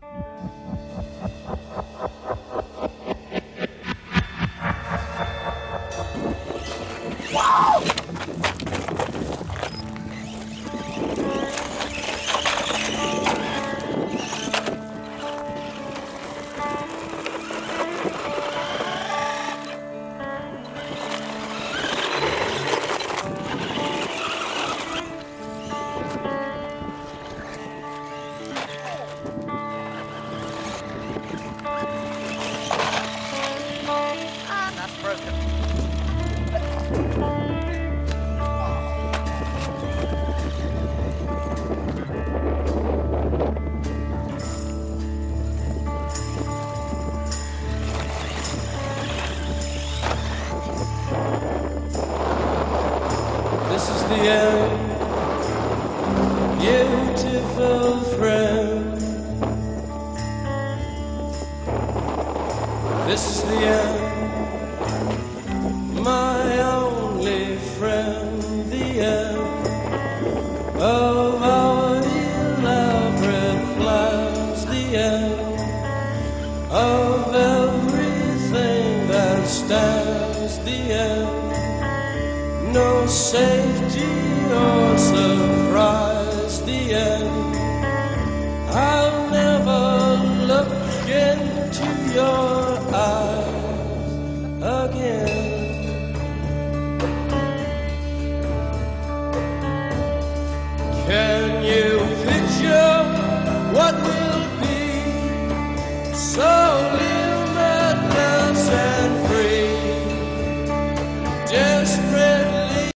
That's this is the end. Beautiful friend, this is the end. My only friend, the end of our elaborate plans, the end of everything that stands, the end no safety or surprise. The end. I'll never look into your eyes again. Can you picture what will be? So. Desperate